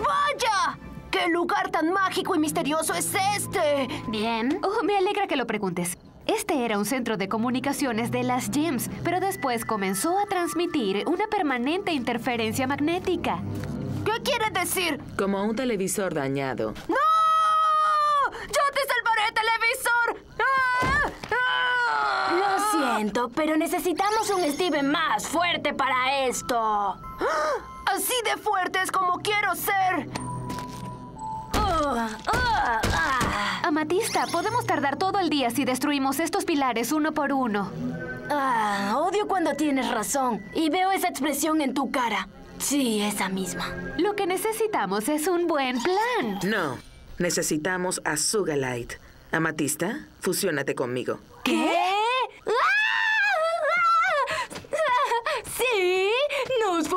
¡Vaya! ¿Qué lugar tan mágico y misterioso es este? Bien. Oh, me alegra que lo preguntes. Este era un centro de comunicaciones de las GEMS, pero después comenzó a transmitir una permanente interferencia magnética. ¿Qué quiere decir? Como un televisor dañado. ¡No! ¡Yo te salvaré, televisor! ¡Ah! ¡Ah! Pero necesitamos un Steven más fuerte para esto. Así de fuerte es como quiero ser. Ah, ah, ah. Amatista, podemos tardar todo el día si destruimos estos pilares uno por uno. Ah, odio cuando tienes razón. Y veo esa expresión en tu cara. Sí, esa misma. Lo que necesitamos es un buen plan. No, necesitamos a Sugalite. Amatista, fusiónate conmigo. ¿Qué? ¡Sí!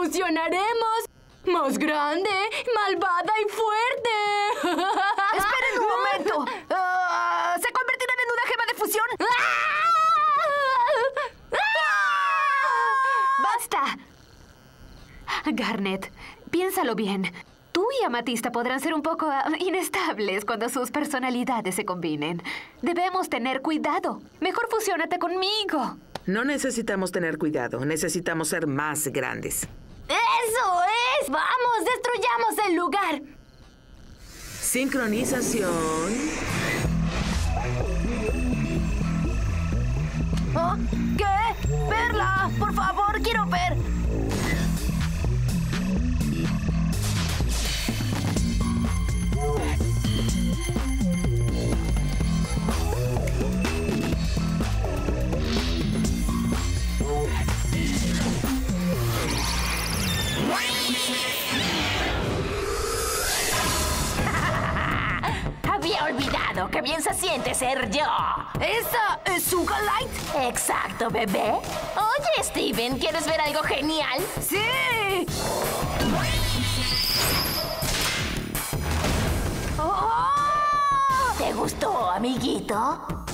¡Nos fusionaremos! ¡Más grande, malvada y fuerte! Esperen un momento. Ah, ¿Se convertirán en una gema de fusión? ¡Basta! Garnet, piénsalo bien. Tú y Amatista podrán ser un poco ah, inestables cuando sus personalidades se combinen. Debemos tener cuidado. Mejor fusiónate conmigo. No necesitamos tener cuidado, necesitamos ser más grandes. ¡Eso es! ¡Vamos, destruyamos el lugar! Sincronización. ¿Ah? ¿Qué? ¡Verla! ¡Por favor, quiero ver! Había olvidado que bien se siente ser yo. ¿Esa es Sugalite? Exacto, bebé. Oye, Steven, ¿quieres ver algo genial? ¡Sí! ¡Oh! ¿Te gustó, amiguito?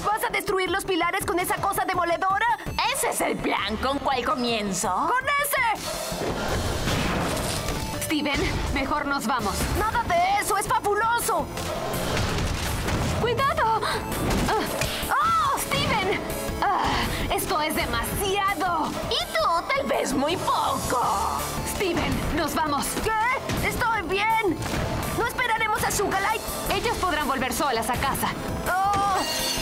¿Vas a destruir los pilares con esa cosa demoledora? Ese es el plan. ¿Con cuál comienzo? ¡Con ese! Steven, mejor nos vamos. ¡Nada de eso! ¡Es fabuloso! ¡Cuidado! Ah, ¡Oh, Steven! Ah, esto es demasiado. Y tú, tal vez muy poco. Steven, nos vamos. ¿Qué? ¡Estoy bien! ¿No esperaremos a Sugalite? Ellas podrán volver solas a casa. ¡Oh!